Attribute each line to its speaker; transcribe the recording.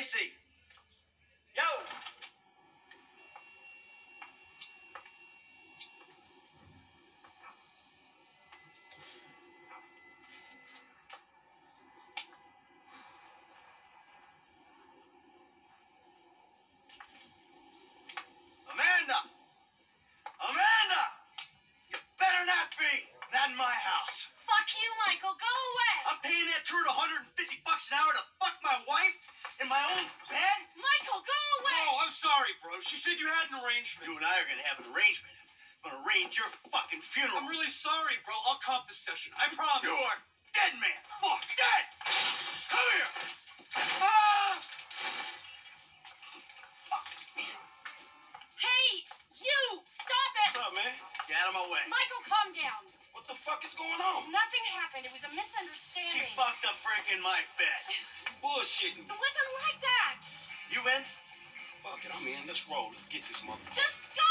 Speaker 1: Tracy. Yo. Amanda! Amanda! You better not be! Not in my house.
Speaker 2: Fuck you, Michael. Go away.
Speaker 1: I'm paying that turd 150 bucks an hour to fuck my wife my own bed?
Speaker 2: Michael, go away.
Speaker 3: Oh, I'm sorry, bro. She said you had an arrangement.
Speaker 1: You and I are gonna have an arrangement. I'm gonna arrange your fucking funeral.
Speaker 3: I'm really sorry, bro. I'll comp the session. I promise.
Speaker 1: You are dead, man. Fuck. Dead! Come here! Ah!
Speaker 2: Hey, you! Stop it!
Speaker 1: What's up, man? Get out of my way.
Speaker 2: Michael, calm down.
Speaker 1: Fuck is going on?
Speaker 2: Nothing happened. It was a misunderstanding.
Speaker 1: She fucked up breaking my bed.
Speaker 3: Bullshitting.
Speaker 2: It wasn't like that.
Speaker 1: You in?
Speaker 3: Fuck it, I'm in. Let's roll. Let's get this mother.
Speaker 2: Just go!